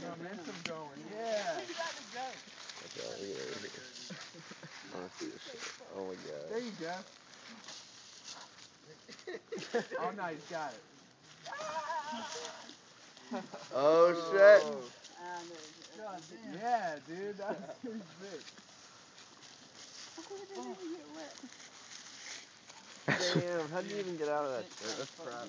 Momentum going. Yeah. All we got right here. Honestly, this shit. Oh my god. There you go. oh no, he's got it. Oh shit. Yeah, dude, that's pretty sick. Damn, how'd you even get out of that? That's crap.